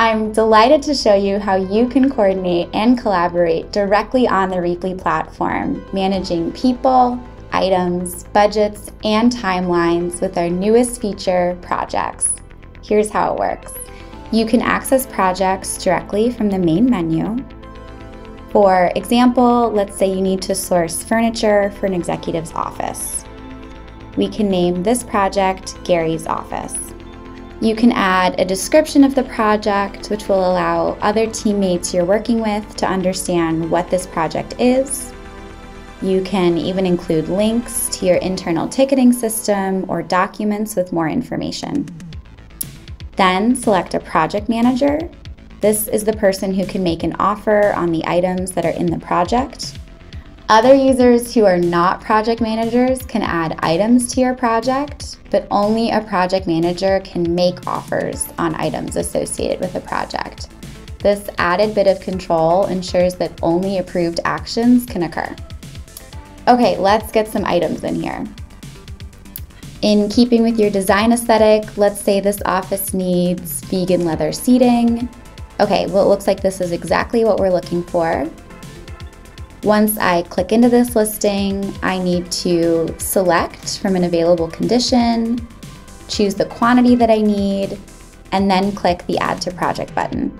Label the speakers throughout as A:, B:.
A: I'm delighted to show you how you can coordinate and collaborate directly on the Rheaply platform, managing people, items, budgets, and timelines with our newest feature, Projects. Here's how it works. You can access projects directly from the main menu. For example, let's say you need to source furniture for an executive's office. We can name this project Gary's Office. You can add a description of the project, which will allow other teammates you're working with to understand what this project is. You can even include links to your internal ticketing system or documents with more information. Then select a project manager. This is the person who can make an offer on the items that are in the project. Other users who are not project managers can add items to your project, but only a project manager can make offers on items associated with a project. This added bit of control ensures that only approved actions can occur. Okay, let's get some items in here. In keeping with your design aesthetic, let's say this office needs vegan leather seating. Okay, well, it looks like this is exactly what we're looking for. Once I click into this listing, I need to select from an available condition, choose the quantity that I need, and then click the Add to Project button.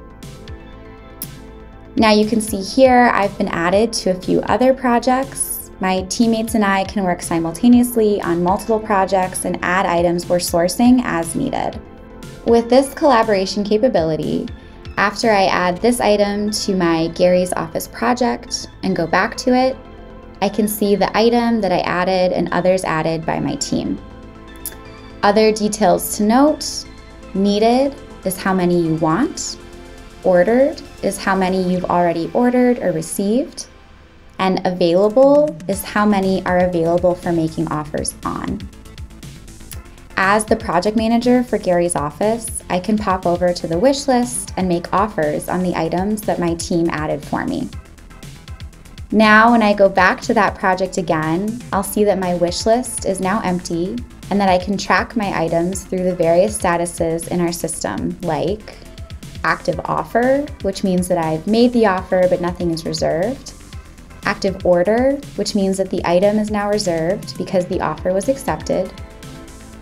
A: Now you can see here I've been added to a few other projects my teammates and I can work simultaneously on multiple projects and add items we're sourcing as needed. With this collaboration capability, after I add this item to my Gary's Office project and go back to it, I can see the item that I added and others added by my team. Other details to note, needed is how many you want, ordered is how many you've already ordered or received, and available is how many are available for making offers on. As the project manager for Gary's office, I can pop over to the wish list and make offers on the items that my team added for me. Now, when I go back to that project again, I'll see that my wish list is now empty and that I can track my items through the various statuses in our system, like active offer, which means that I've made the offer but nothing is reserved, active order, which means that the item is now reserved because the offer was accepted,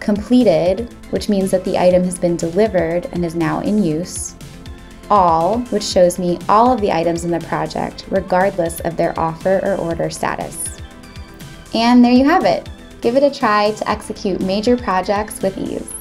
A: completed, which means that the item has been delivered and is now in use, all, which shows me all of the items in the project, regardless of their offer or order status. And there you have it. Give it a try to execute major projects with ease.